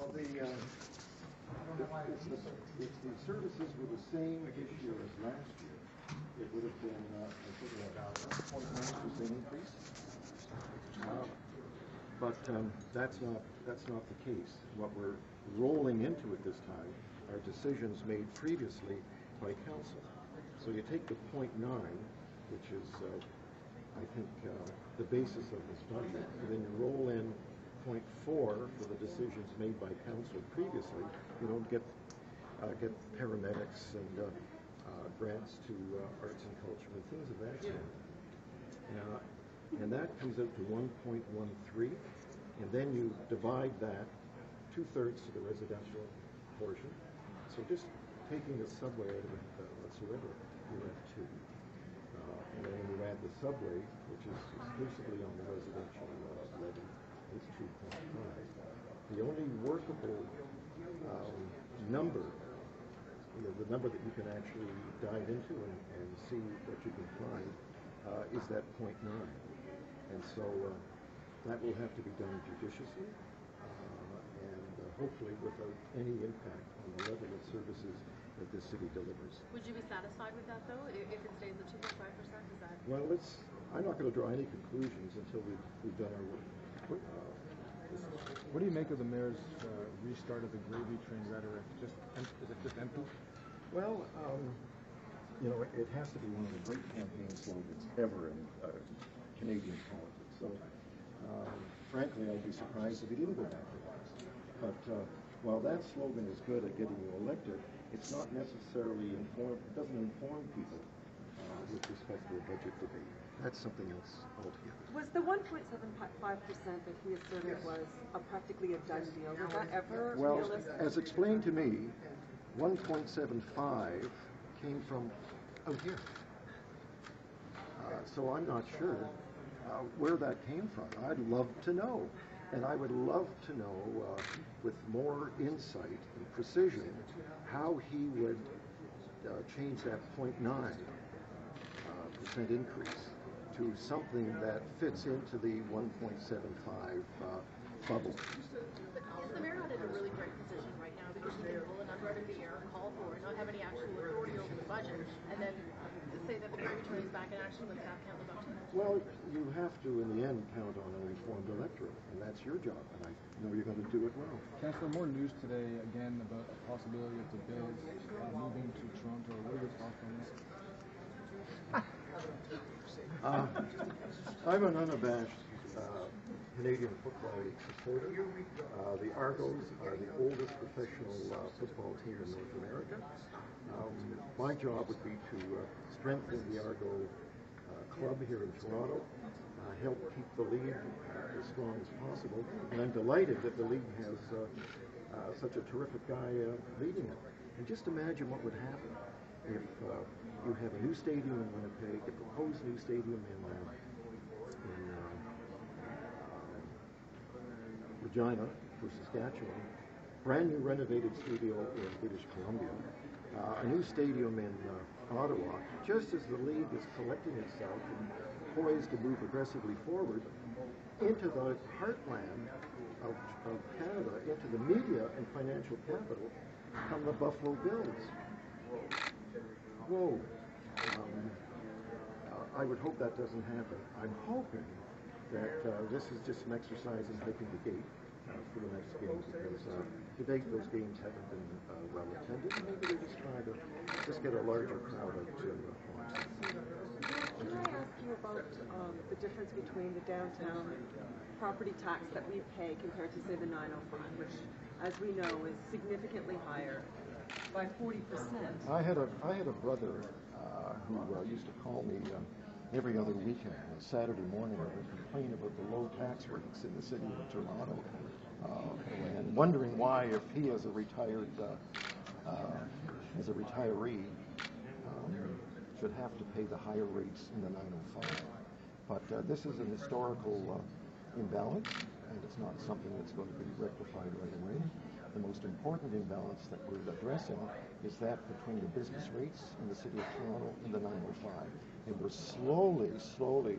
Well, the, uh, if the, services were the same this year as last year, it would have been, uh, I think about one point nine percent increase. Uh, But, um, that's not, that's not the case. What we're rolling into at this time are decisions made previously by council. So you take the point nine, which is, uh, I think, uh, the basis of this budget, and then you roll in point four for the decisions made by council previously. You don't get, uh, get paramedics and, uh, uh, grants to, uh, arts and culture and things of that sort. Uh, and that comes out to one point one three, and then you divide that two-thirds to the residential portion. So just taking the subway out of it uh, whatsoever, you're at two. Uh, and then when you add the subway, which is exclusively on the residential uh, levy, point five. The only workable um, number you know, the number that you can actually dive into and, and see what you can find uh, is that point 0.9. And so uh, that will have to be done judiciously uh, and uh, hopefully without any impact on the level of services that this city delivers. Would you be satisfied with that though, if, it stays at two point five percent, is that? Well, let's, I'm not going to draw any conclusions until we've, we've done our work. Uh, What do you make of the mayor's uh, restart of the gravy train rhetoric? Just is it just empty? Well, um, you know, it, has to be one of the great campaign slogans ever in uh, Canadian politics. So, um, frankly, I'd be surprised if he didn't go back to that. But uh, while that slogan is good at getting you elected, it's not necessarily inform. It doesn't inform people uh, with respect to a budget debate. That's something else altogether. Was the 1.75% that he asserted was a practically a done deal? Was that ever Well, realistic? as explained to me, 1.75 came from out here. Uh, so I'm not sure uh, where that came from. I'd love to know. And I would love to know uh, with more insight and precision how he would uh, change that 0.9 uh, percent increase to something that fits into the 1.75 uh, bubble. Is the mayor not in a really great position right now because he can pull a number out of the air, call for it, not have any actual authority over the budget, and then say that the gravy train is back and actually let staff count the vote? Well, you have to, in the end, count on an informed electorate, and that's your job, and I know you're going to do it well. Councillor, more news today again about the possibility of the Bills uh, moving to Toronto. What are your thoughts on this? Uh, I'm an unabashed uh, Canadian football supporter. Uh, the Argos are the oldest professional uh, football team in North America. Um, my job would be to uh, strengthen the Argo uh, club here in Toronto, help keep the league as strong as possible, and I'm delighted that the league has such a terrific guy leading it. And just imagine what would happen if you have a new stadium in Winnipeg, a proposed new stadium in, uh, in uh, um, Regina for Saskatchewan, brand new renovated studio in British Columbia, uh, a new stadium in uh, Ottawa, just as the league is collecting itself and poised to move aggressively forward into the heartland of, of Canada, into the media and financial capital, come the Buffalo Bills. Whoa. Um, I would hope that doesn't happen. I'm hoping that uh, this is just an exercise in taking the gate uh, for the next game because uh, to date those games haven't been uh, well attended. Maybe they're just trying to just get a larger crowd out to uh. Can I ask you about um, the difference between the downtown property tax that we pay compared to, say, the 905, which, as we know, is significantly higher by 40%? I had a I had a brother uh, who uh, used to call me uh, every other weekend, on Saturday morning, and complain about the low tax rates in the city of Toronto, uh, and wondering why, if he, as a retired uh, uh, as a retiree, um, should have to pay the higher rates in the 905. But uh, this is an historical uh, imbalance, and it's not something that's going to be rectified right away. The most important imbalance that we're addressing is that between the business rates in the city of Toronto and the 905. And we're slowly, slowly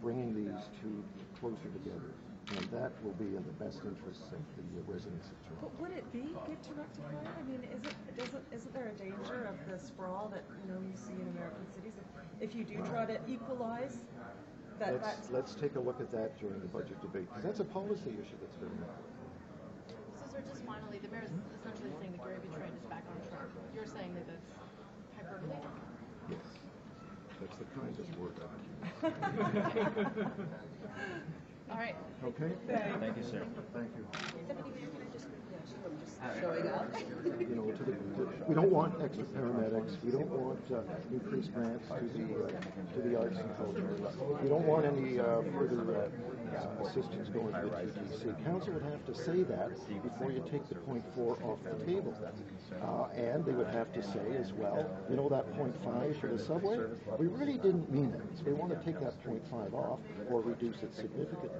bringing these two closer together. And that will be in the best interests of the residents of Toronto. But would it be good to rectify it? I mean, is it, isn't, isn't there a danger of the sprawl that, you know, you see in American cities? If you do try to equalize, that, Let's, let's take a look at that during the budget debate, because that's a policy issue that's very important. So, just finally, the mayor's essentially saying the gravy train is back on track. You're saying that that's hyperbole? Yes. That's the kindest word I've used. All right. Okay? Thank you, sir. Thank you. Deputy Mayor, can I just, yeah, she wasn't just showing up. You know, to the, we don't want extra paramedics, we don't want uh, increased grants to the, uh, to the arts and culture. We don't want any uh, further uh, assistance going to the TTC. Council would have to say that before you take the point four off the table. Uh, And they would have to say as well, you know, that point five for the subway, we really didn't mean it. So we want to take that point five off or reduce it significantly.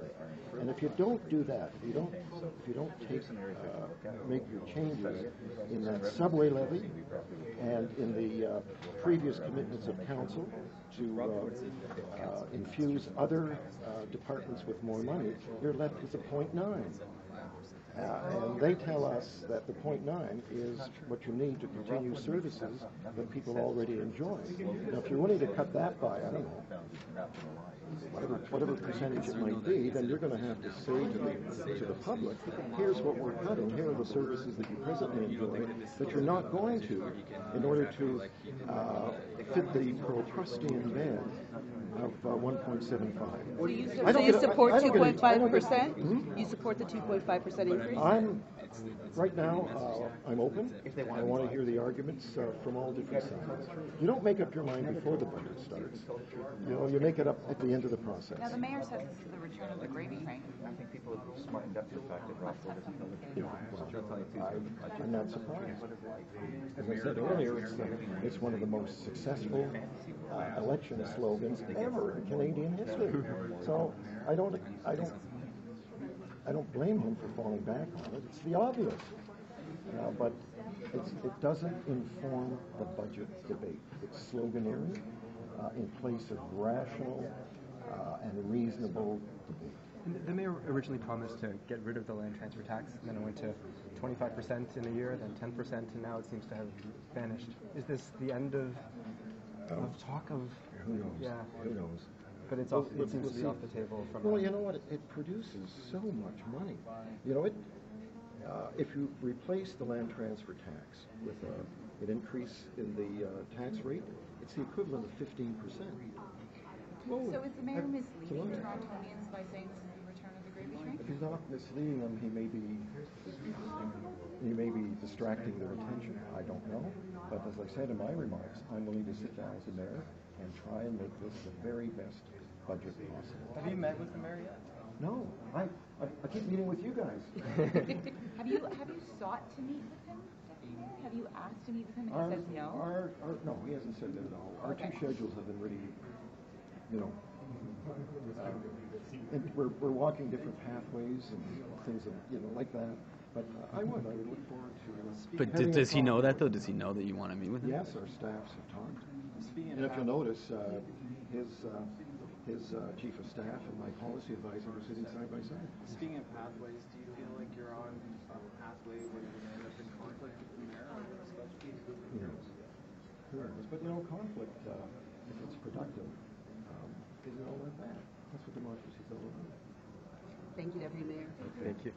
And if you don't do that, if you don't, if you don't take, uh, make your changes in that subway levy and in the uh, previous commitments of council to uh, uh, infuse other uh, departments with more money, you're left with a point nine. Uh, and they tell us that the point nine is what you need to continue services that people already enjoy. Now, if you're willing to cut that by, I don't know, whatever, whatever percentage it might be, then you're going to have to say to the, to the public, here's what we're cutting, here are the services that you presently enjoy, that you're not going to in order to uh, fit the Procrustean band of uh, 1.75. So you, so you get a- I- support I two don't get a- point five I don't get- percent? Hmm? You support the two point five percent increase? I'm, right now, uh, I'm open. I want to hear the arguments uh, from all different sides. You don't make up your mind before the budget starts. You know, you make it up at the end of the process. Now, the mayor says this is the return of the gravy train. I think people have smartened up to the fact that Rockville doesn't know the You know, well, I- I'm not surprised. As I said earlier, it's, uh, it's one of the most successful uh, election slogans ever in Canadian history. So I don't, I don't, I don't blame him for falling back on it. It's the obvious. Uh, but it's, it doesn't inform the budget debate. It's sloganeering uh, in place of rational uh, and reasonable debate. And The the mayor originally promised to get rid of the land transfer tax, and then it went to 25% in a year, then 10%, and now it seems to have vanished. Is this the end of, of talk of? Who knows? Yeah. Who knows? But it's off, it seems we'll to be see. off the table from. Well, a- you know what? It, it produces so much money. You know, it, uh, if you replace the land transfer tax with a, an increase in the uh, tax rate, it's the equivalent of fifteen percent. So is the mayor misleading Torontonians by saying this is the return of the gravy train? If he's not misleading them, he may be, he may be distracting their attention. I don't know. But as I said in my remarks, I'm willing to sit down as a mayor and try and make this the very best budget possible. Have you met with the mayor yet? No, I, I, I keep meeting with you guys. Have you, have you sought to meet with him, Deputy Mayor? Have you asked to meet with him Our, and he says no? Our, our, no, he hasn't said that at all. Our two Okay. schedules have been really, you know, uh, and we're, we're walking different pathways and things of, you know, like that. But I would, I would look forward to. uh, But having d- a does he know that though? Does he know that you want to meet with him? Yes, our staffs have talked. And if you'll notice, uh, his, uh, his uh, chief of staff and my policy advisor are sitting side by side. Speaking of pathways, do you feel like you're on a pathway where you're going to end up in conflict with the mayor on this budget? Who knows? But you know, conflict, uh, if it's productive, um, isn't all that bad. That's what democracy is all about. Thank you, Deputy Mayor. Thank you.